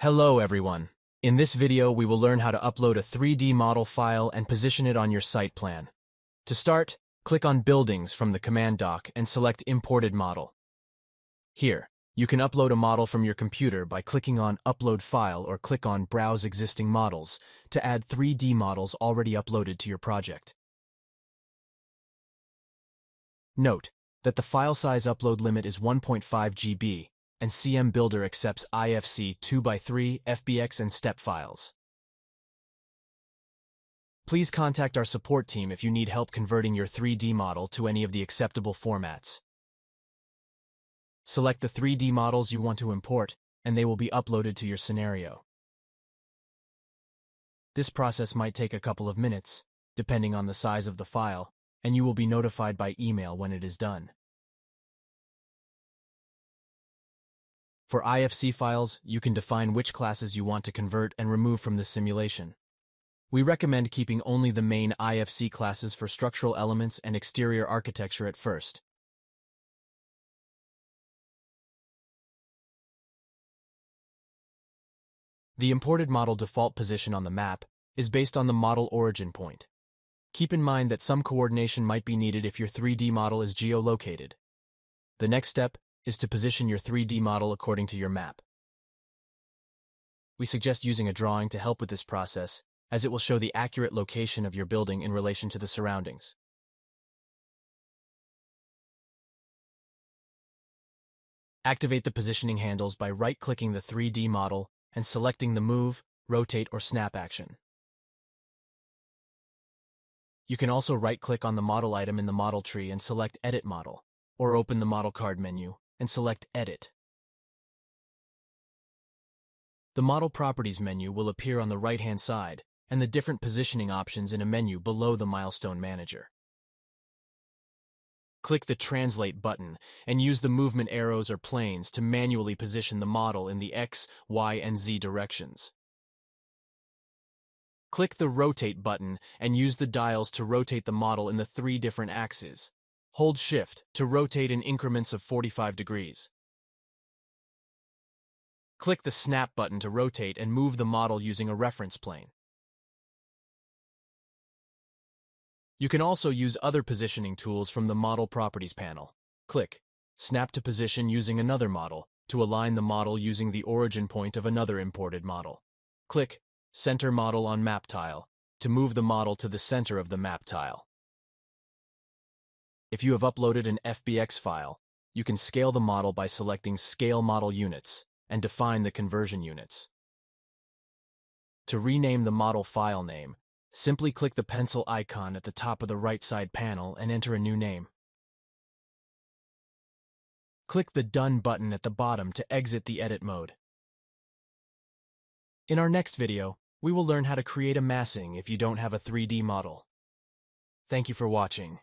Hello everyone. In this video, we will learn how to upload a 3D model file and position it on your site plan. To start, click on Buildings from the command dock and select Imported Model. Here, you can upload a model from your computer by clicking on Upload File or click on Browse Existing Models to add 3D models already uploaded to your project. Note that the file size upload limit is 1.5 GB and cmBuilder accepts IFC 2x3, FBX, and STEP files. Please contact our support team if you need help converting your 3D model to any of the acceptable formats. Select the 3D models you want to import, and they will be uploaded to your scenario. This process might take a couple of minutes, depending on the size of the file, and you will be notified by email when it is done. For IFC files, you can define which classes you want to convert and remove from the simulation. We recommend keeping only the main IFC classes for structural elements and exterior architecture at first. The imported model default position on the map is based on the model origin point. Keep in mind that some coordination might be needed if your 3D model is geolocated. The next step is to position your 3D model according to your map. We suggest using a drawing to help with this process, as it will show the accurate location of your building in relation to the surroundings. Activate the positioning handles by right-clicking the 3D model and selecting the Move, Rotate, or Snap action. You can also right-click on the model item in the model tree and select Edit Model, or open the Model Card menu and select Edit. The Model Properties menu will appear on the right-hand side and the different positioning options in a menu below the Milestone Manager. Click the Translate button and use the movement arrows or planes to manually position the model in the X, Y, and Z directions. Click the Rotate button and use the dials to rotate the model in the three different axes. Hold Shift to rotate in increments of 45 degrees. Click the Snap button to rotate and move the model using a reference plane. You can also use other positioning tools from the Model Properties panel. Click Snap to Position using another model to align the model using the origin point of another imported model. Click Center Model on Map tile to move the model to the center of the map tile. If you have uploaded an FBX file, you can scale the model by selecting Scale Model Units and define the conversion units. To rename the model file name, simply click the pencil icon at the top of the right side panel and enter a new name. Click the Done button at the bottom to exit the edit mode. In our next video, we will learn how to create a massing if you don't have a 3D model. Thank you for watching.